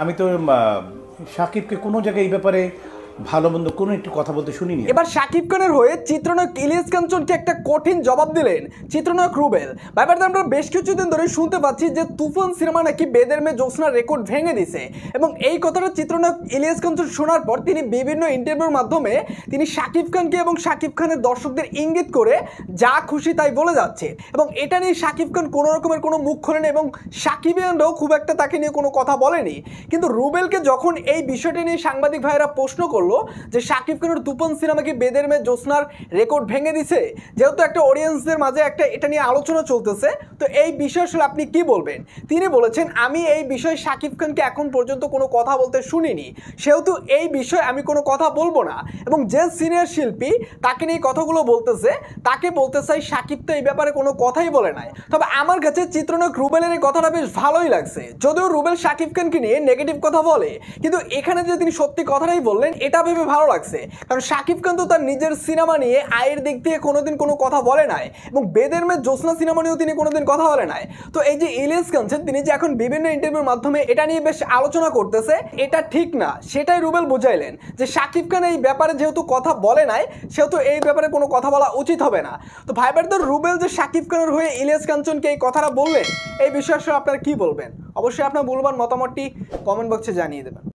আমি তো সাকিবকে কোনো জায়গায় এই ব্যাপারে ভালো মন্দ কোনো একটু কথা বলতে শুনিনি এবার শাকিব খানের হয়ে চিত্রনায়ক ইলিয়াস কাঞ্চনকে একটা কঠিন জবাব দিলেন চিত্রনায়ক রুবেল। ব্যাপারটা আমরা বেশ কিছুদিন ধরে শুনতে পাচ্ছি যে তুফান সিনেমা নাকি বেদের মেয়ে জ্যোৎস্নার রেকর্ড ভেঙে দিছে। এবং এই কথাটা চিত্রনায়ক ইলিয়াস কাঞ্চন শোনার পর তিনি বিভিন্ন ইন্টারভিউর মাধ্যমে তিনি শাকিব খানকে এবং শাকিব খানের দর্শকদের ইঙ্গিত করে যা খুশি তাই বলে যাচ্ছে। এবং এটা নিয়ে শাকিব খান কোনো রকমের কোনো মুখ খোলেন এবং সাকিবিয়ানরাও খুব একটা তাকে নিয়ে কোনো কথা বলেনি। কিন্তু রুবেলকে যখন এই বিষয়টি নিয়ে সাংবাদিক ভাইয়েরা প্রশ্ন করল যে শাকিব খানের তুফান সিনেমা কি বেদের মেয়ে জ্যোৎস্নার রেকর্ড ভেঙে দিছে? যেহেতু একটা অডিয়েন্সদের মাঝে একটা এটা নিয়ে আলোচনা চলতেছে, তো এই বিষয়ে আসলে আপনি কি বলবেন? তিনি বলেছেন, আমি এই বিষয়ে শাকিব খানকে এখন পর্যন্ত কোনো কথা বলতে শুনিনি। সেহেতু এই বিষয়ে আমি কোনো কথা বলব না। এবং যে সিনিয়র শিল্পী তাকে নিয়ে কথাগুলো বলতেছে, তাকে বলতে চাই শাকিব তো এই ব্যাপারে কোনো কথাই বলে নাই। তবে আমার কাছে চিত্রনায়ক রুবেলের এই কথাটা বেশ ভালোই লাগছে। যদিও রুবেল শাকিব খানকে নিয়ে নেগেটিভ কথা বলে, কিন্তু এখানে যে তিনি সত্যি কথাটাই বললেন, এটা ভেবে ভালো লাগছে। কারণ শাকিব খান তো তার নিজের সিনেমা নিয়ে আয়ের দিক থেকে কোনোদিন কোনো কথা বলে নাই এবং বেদের মেয়ে জ্যোৎস্না সিনেমা নিয়েও তিনি কোনোদিন কথা বলে নাই। তো এই যে ইলিয়াস কাঞ্চন তিনি যে এখন বিভিন্ন ইন্টারভিউর মাধ্যমে এটা নিয়ে বেশ আলোচনা করতেছে, এটা ঠিক না। সেটাই রুবেল বুঝাইলেন যে শাকিব খান এই ব্যাপারে যেহেতু কথা বলে নাই, সেহেতু এই ব্যাপারে কোনো কথা বলা উচিত হবে না। তো ভাইবারদের রুবেল যে শাকিব খানের হয়ে ইলিয়াস কাঞ্চনকে এই কথাটা বললেন এই বিষয়ে আপনারা কি বলবেন? অবশ্যই আপনার মূল্যবান মতামতটি কমেন্ট বক্সে জানিয়ে দেবেন।